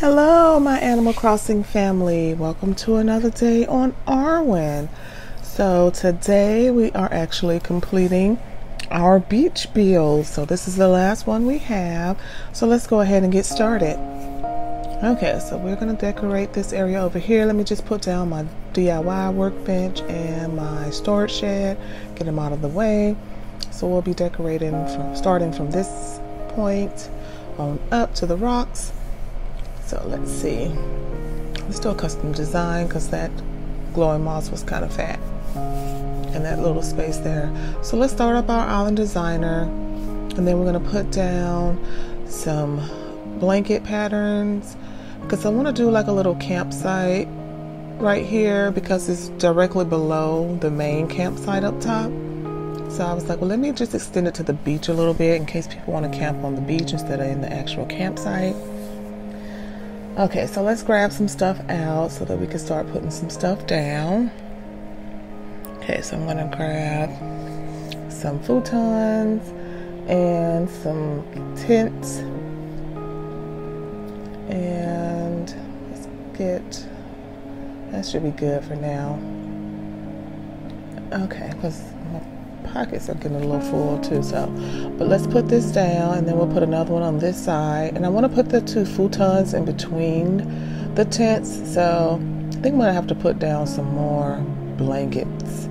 Hello, my Animal Crossing family. Welcome to another day on Arwen. So, today we are actually completing our beach build. So, this is the last one we have. So, let's go ahead and get started. Okay, so we're going to decorate this area over here. Let me just put down my DIY workbench and my storage shed, get them out of the way. So, we'll be decorating from starting from this point on up to the rocks so let's see. Let's do a custom design because that glowing moss was kind of fat in that little space there. So let's start up our island designer and then we're going to put down some blanket patterns because I want to do like a little campsite right here because it's directly below the main campsite up top. So I was like, well, let me just extend it to the beach a little bit in case people want to camp on the beach instead of in the actual campsite. Okay, so let's grab some stuff out so that we can start putting some stuff down. Okay, so I'm gonna grab some futons and some tents. And let's get, that should be good for now. Okay, because pockets are getting a little full too. So, but let's put this down and then we'll put another one on this side. And I want to put the two futons in between the tents. So I think I'm going to have to put down some more blankets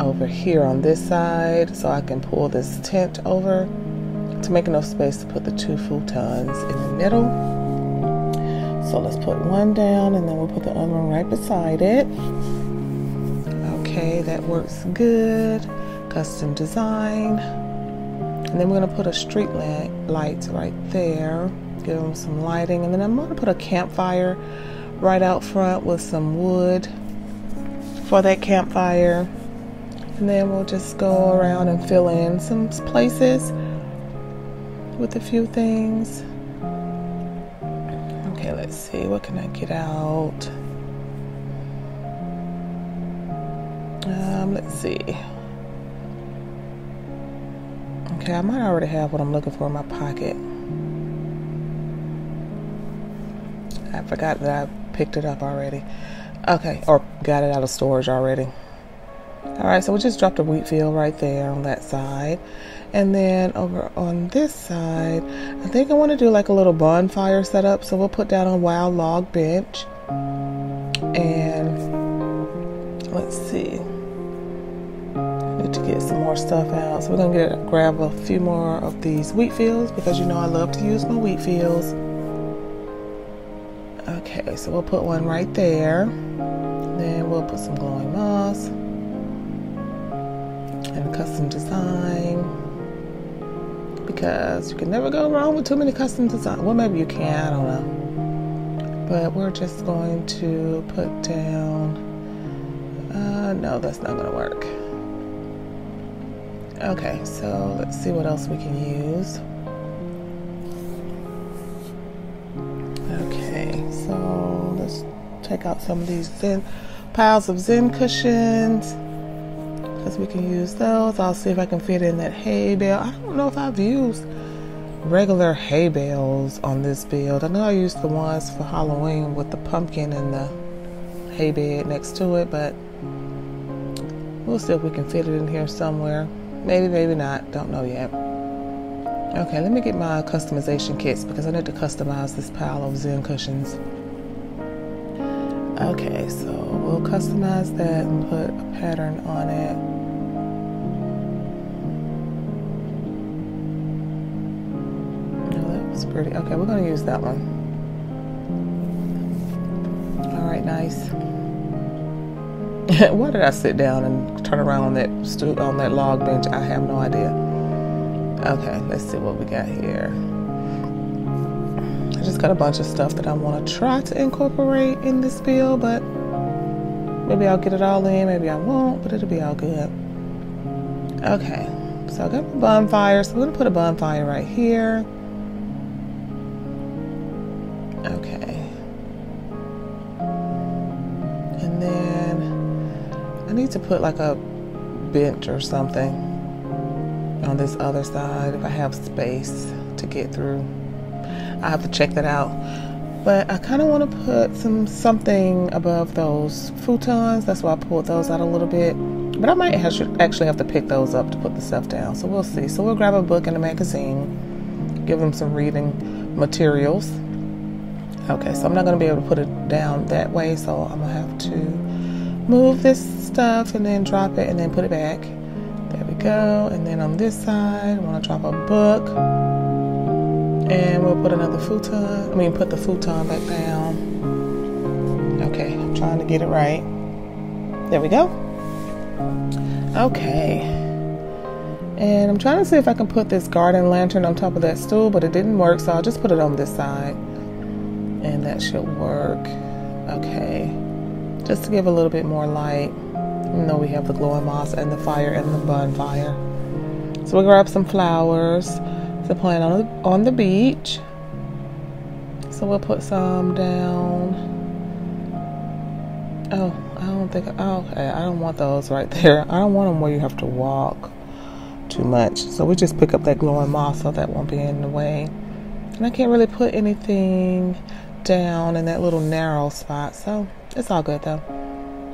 over here on this side so I can pull this tent over to make enough space to put the two futons in the middle. So let's put one down and then we'll put the other one right beside it. Okay, that works good. Custom design. And then we're to put a street light right there. Give them some lighting. And then I'm to put a campfire right out front with some wood for that campfire. And then we'll just go around and fill in some places with a few things. Okay, let's see. What can I get out? Um, let's see. Okay, I might already have what I'm looking for in my pocket. I forgot that I picked it up already. Okay, or got it out of storage already. All right, so we just dropped a wheat field right there on that side. And then over on this side, I think I want to do like a little bonfire setup. So we'll put down a wild log bench. And let's see stuff out. So we're gonna get grab a few more of these wheat fields because you know I love to use my wheat fields. Okay, so we'll put one right there. Then we'll put some glowing moss and custom design because you can never go wrong with too many custom design. Well, maybe you can, I don't know. But we're just going to put down, uh, no, that's not gonna work. Okay, so let's see what else we can use. Okay, so let's take out some of these Zen piles of Zen cushions because we can use those. I'll see if I can fit in that hay bale. I don't know if I've used regular hay bales on this build. I know I used the ones for Halloween with the pumpkin and the hay bed next to it, but we'll see if we can fit it in here somewhere. Maybe, maybe not. Don't know yet. Okay, let me get my customization kits because I need to customize this pile of Zen cushions. Okay, so we'll customize that and put a pattern on it. Oh, pretty. Okay, we're going to use that one. All right, nice. Why did I sit down and turn around on that stu- on that log bench? I have no idea. Okay, let's see what we got here. I just got a bunch of stuff that I want to try to incorporate in this build, but maybe I'll get it all in, maybe I won't, but it'll be all good. Okay, so I got my bonfire, so we're gonna put a bonfire right here. Okay. Need to put like a bench or something on this other side if I have space to get through. I have to check that out. But I kind of want to put some something above those futons. That's why I pulled those out a little bit. But I might actually have to pick those up to put the stuff down. So we'll see. So we'll grab a book and a magazine, give them some reading materials. Okay, so I'm not going to be able to put it down that way. So I'm going to have to move this stuff and then drop it and then put it back. There we go. And then on this side, I want to drop a book. And we'll put another futon. I mean, put the futon back down. Okay, I'm trying to get it right. There we go. Okay. And I'm trying to see if I can put this garden lantern on top of that stool, but it didn't work, so I'll just put it on this side. And that should work. Okay. Just to give a little bit more light. You know, we have the glowing moss and the fire and the bonfire. So we'll grab some flowers to plant on the, on the beach. So we'll put some down. Oh, I don't think. Oh, okay. I don't want those right there. I don't want them where you have to walk too much. So we just pick up that glowing moss so that won't be in the way. And I can't really put anything down in that little narrow spot. So it's all good though.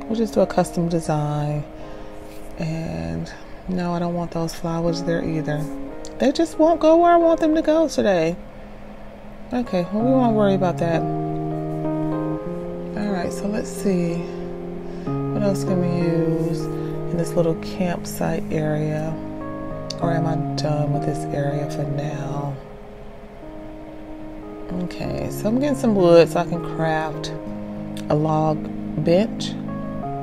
We'll just do a custom design. And no, I don't want those flowers there either. They just won't go where I want them to go today. Okay, well, we won't worry about that. All right, so let's see. What else can we use in this little campsite area? Or am I done with this area for now? Okay, so I'm getting some wood so I can craft a log bench.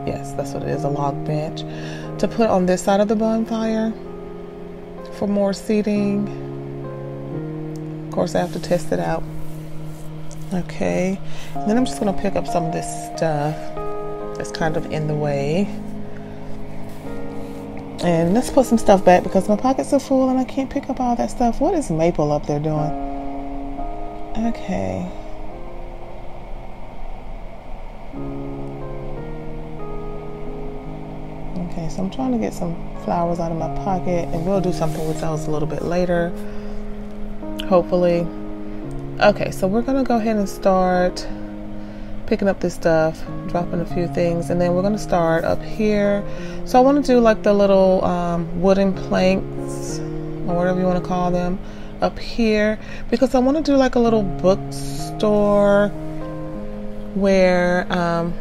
Yes, that's what it is a log bench to put on this side of the bonfire for more seating. Of course, I have to test it out. Okay, and then I'm just going to pick up some of this stuff that's kind of in the way. And let's put some stuff back because my pockets are full and I can't pick up all that stuff. What is Maple up there doing? Okay. So I'm trying to get some flowers out of my pocket and we'll do something with those a little bit later, hopefully. Okay, so we're gonna go ahead and start picking up this stuff, dropping a few things, and then we're gonna start up here. So I wanna do like the little um, wooden planks or whatever you wanna call them up here because I wanna do like a little bookstore where um,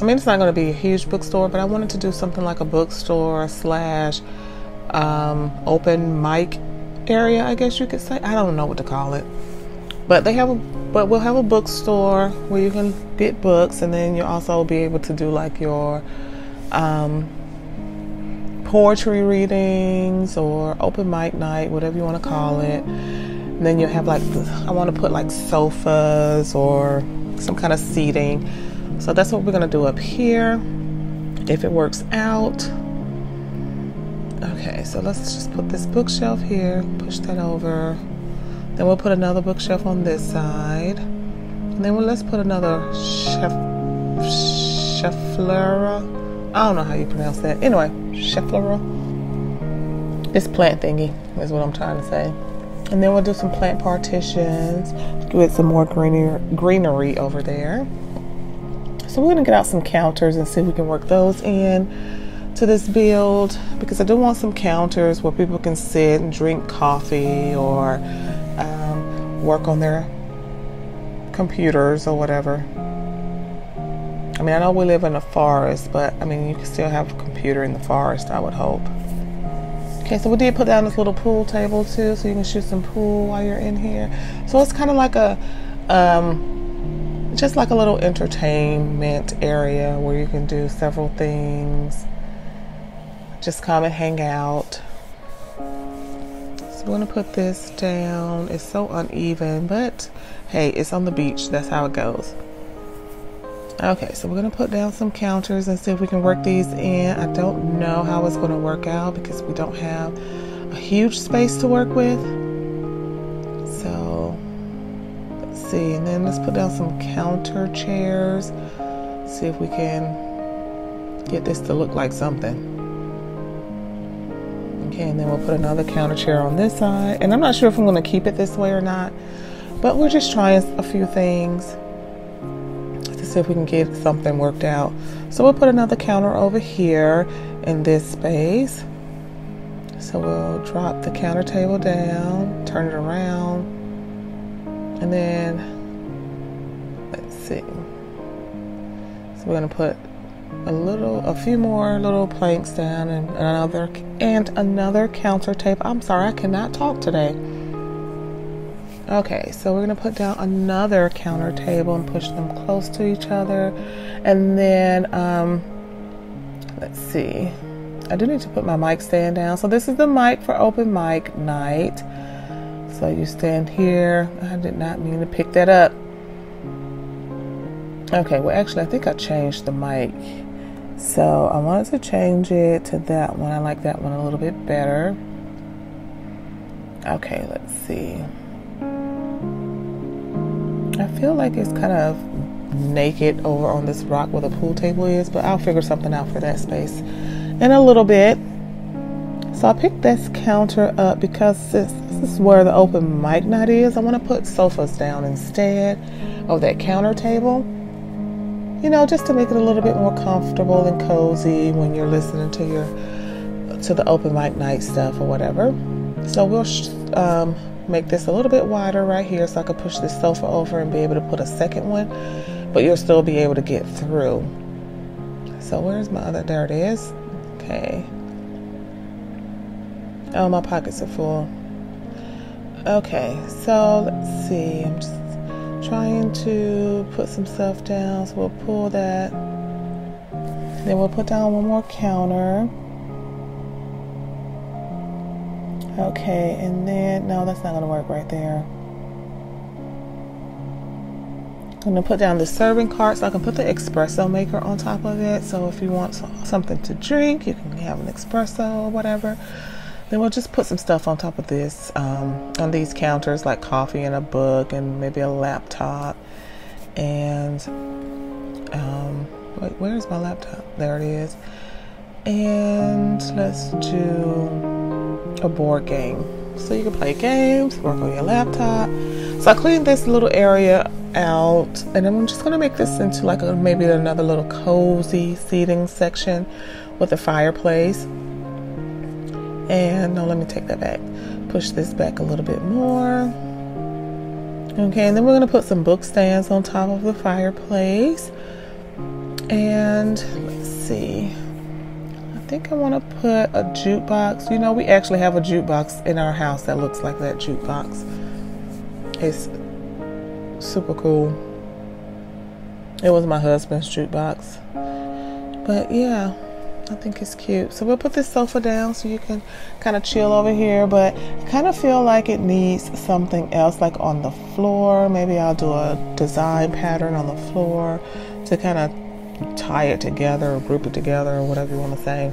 I mean, it's not going to be a huge bookstore, but I wanted to do something like a bookstore slash um, open mic area, I guess you could say. I don't know what to call it, but they have a, but we'll have a bookstore where you can get books, and then you'll also be able to do like your um, poetry readings or open mic night, whatever you want to call it. And then you'll have like I want to put like sofas or some kind of seating so that's what we're to do up here. If it works out. Okay, so let's just put this bookshelf here, push that over. Then we'll put another bookshelf on this side. And then we'll, let's put another chef. I don't know how you pronounce that. Anyway, cheflera. This plant thingy is what I'm trying to say. And then we'll do some plant partitions, get some more greenery, greenery over there. So we're gonna get out some counters and see if we can work those in to this build because I do want some counters where people can sit and drink coffee or um, work on their computers or whatever. I mean, I know we live in a forest, but I mean, you can still have a computer in the forest, I would hope. Okay, so we did put down this little pool table too, so you can shoot some pool while you're in here. So it's kind of like a um, just like a little entertainment area where you can do several things. Just come and hang out. So we're gonna put this down. It's so uneven, but hey, it's on the beach. That's how it goes. Okay, so we're gonna put down some counters and see if we can work these in. I don't know how it's gonna work out because we don't have a huge space to work with. So, let's see. And then let's put down some counter chairs. See if we can get this to look like something. Okay, and then we'll put another counter chair on this side. And I'm not sure if I'm going to keep it this way or not. But we're just trying a few things to see if we can get something worked out. So we'll put another counter over here in this space. So we'll drop the counter table down, turn it around, and then let's see. So we're gonna put a little, a few more little planks down, and another and another counter table. I'm sorry, I cannot talk today. Okay, so we're gonna put down another counter table and push them close to each other, and then um, let's see. I do need to put my mic stand down. So this is the mic for open mic night. So you stand here. I did not mean to pick that up. Okay, well actually I think I changed the mic. So I wanted to change it to that one. I like that one a little bit better. Okay, let's see. I feel like it's kind of naked over on this rock where the pool table is, but I'll figure something out for that space in a little bit. So I picked this counter up because this, this is where the open mic night is. I want to put sofas down instead of that counter table you know, just to make it a little bit more comfortable and cozy when you're listening to your to the open mic night stuff or whatever. So we'll um, make this a little bit wider right here so I can push this sofa over and be able to put a second one, but you'll still be able to get through. So where's my other? There it is. Okay. Oh, my pockets are full. Okay, so let's see. I'm just trying to put some stuff down. So we'll pull that. Then we'll put down one more counter. Okay, and then, no, that's not going to work right there. I'm going to put down the serving cart so I can put the espresso maker on top of it. So if you want something to drink, you can have an espresso or whatever. Then we'll just put some stuff on top of this, um, on these counters, like coffee and a book and maybe a laptop. And, um, wait, where's my laptop? There it is. And let's do a board game. So you can play games, work on your laptop. So I cleaned this little area out and I'm just gonna make this into like a, maybe another little cozy seating section with a fireplace. And no, let me take that back. Push this back a little bit more. Okay, and then we're going to put some book stands on top of the fireplace. And let's see. I think I want to put a jukebox. You know, we actually have a jukebox in our house that looks like that jukebox. It's super cool. It was my husband's jukebox. But yeah. I think it's cute. So we'll put this sofa down so you can kind of chill over here, but I kind of feel like it needs something else like on the floor. Maybe I'll do a design pattern on the floor to kind of tie it together or group it together or whatever you want to say.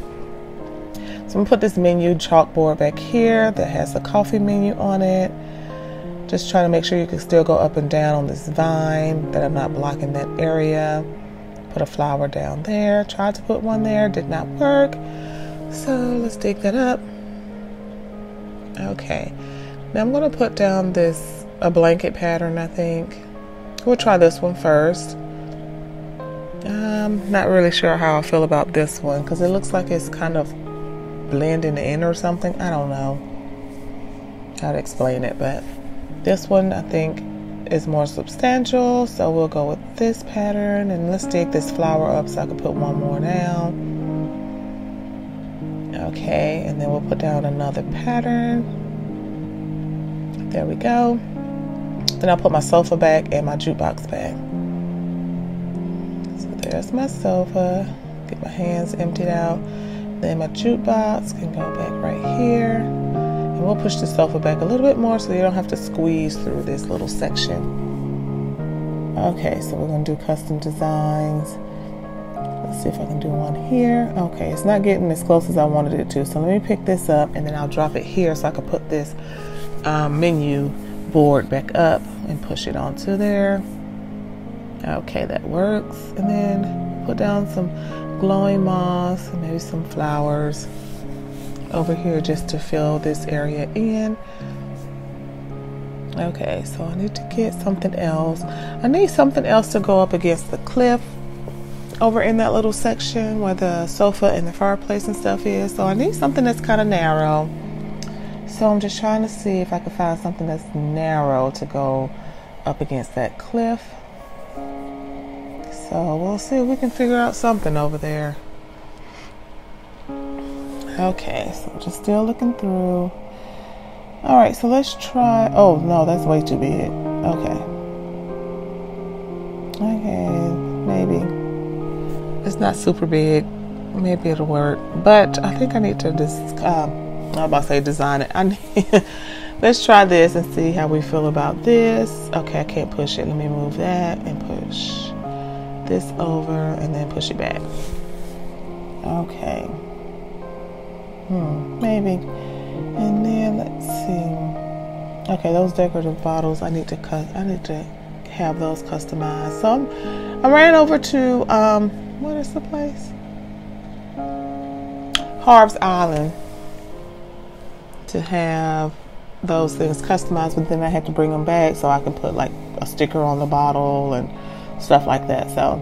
So I'm gonna put this menu chalkboard back here that has the coffee menu on it. Just trying to make sure you can still go up and down on this vine, that I'm not blocking that area put a flower down there. Tried to put one there, did not work. So let's dig that up. Okay, now I'm to put down this, a blanket pattern, I think. We'll try this one first. I'm not really sure how I feel about this one because it looks like it's kind of blending in or something. I don't know how to explain it, but this one I think is more substantial. So we'll go with this pattern and let's dig this flower up so I can put one more down. Okay, and then we'll put down another pattern. There we go. Then I'll put my sofa back and my jukebox back. There's my sofa. Get my hands emptied out. Then my jukebox can go back right here. And we'll push the sofa back a little bit more so you don't have to squeeze through this little section. Okay, so we're gonna do custom designs. Let's see if I can do one here. Okay, it's not getting as close as I wanted it to. So let me pick this up and then I'll drop it here so I can put this um, menu board back up and push it onto there. Okay, that works. And then put down some glowing moss and maybe some flowers over here just to fill this area in. Okay, so I need to get something else. I need something else to go up against the cliff over in that little section where the sofa and the fireplace and stuff is. So I need something that's kind of narrow. So I'm just trying to see if I can find something that's narrow to go up against that cliff. So we'll see if we can figure out something over there. Okay, so just still looking through. All right, so let's try. Oh, no, that's way too big. Okay. Okay, maybe. It's not super big. Maybe it'll work. But I think I need to just, um, I'm about to say design it. I need, let's try this and see how we feel about this. Okay, I can't push it. Let me move that and push this over and then push it back. Okay. Hmm, maybe. And then let's see. Okay, those decorative bottles, I need to cut. I need to have those customized. So I'm, i ran over to um, what is the place? Harv's Island to have those things customized, but then I had to bring them back so I can put like a sticker on the bottle and stuff like that. So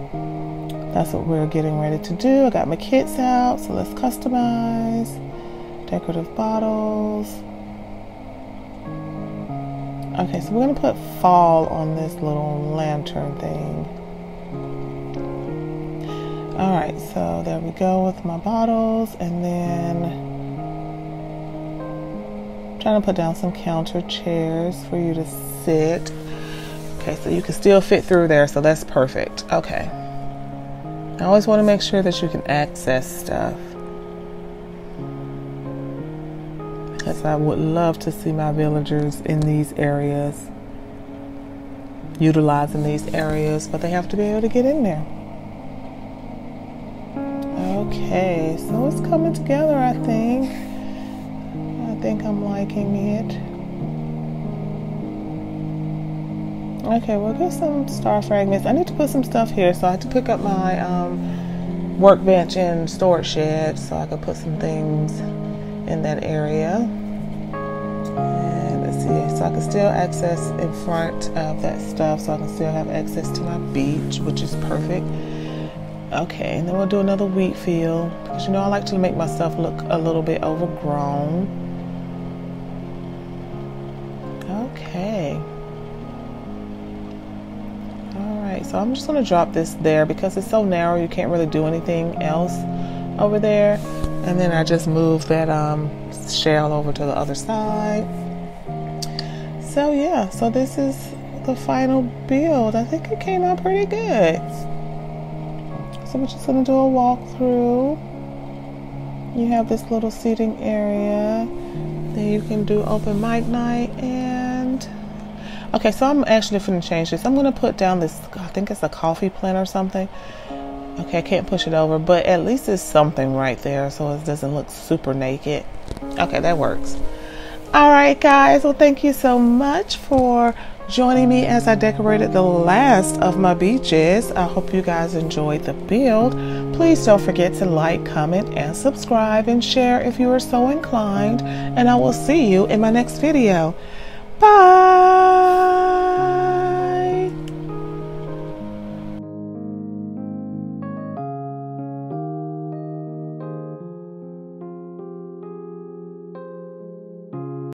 that's what we're getting ready to do. I got my kits out, so let's customize decorative bottles. Okay, so we're gonna put fall on this little lantern thing. All right, so there we go with my bottles, and then I'm trying to put down some counter chairs for you to sit. Okay, so you can still fit through there, so that's perfect. Okay. I always want to make sure that you can access stuff. Because I would love to see my villagers in these areas, utilizing these areas, but they have to be able to get in there. Okay, so it's coming together, I think. I think I'm liking it. Okay, we'll get some star fragments. I need to put some stuff here, so I had to pick up my um, workbench and storage shed so I could put some things in that area. And let's see, so I can still access in front of that stuff, so I can still have access to my beach, which is perfect. Okay, and then we'll do another wheat field because you know I like to make myself look a little bit overgrown. Right, so I'm just going to drop this there because it's so narrow you can't really do anything else over there. And then I just move that um, shell over to the other side. So yeah, so this is the final build. I think it came out pretty good. So we're just going to do a walkthrough. You have this little seating area. Then you can do open mic night and okay. So I'm actually going to change this. I'm going to put down this. Think it's a coffee plant or something. Okay, I can't push it over, but at least it's something right there, so it doesn't look super naked. Okay, that works. All right, guys. Well, thank you so much for joining me as I decorated the last of my beaches. I hope you guys enjoyed the build. Please don't forget to like, comment, and subscribe and share if you are so inclined. And I will see you in my next video. Bye.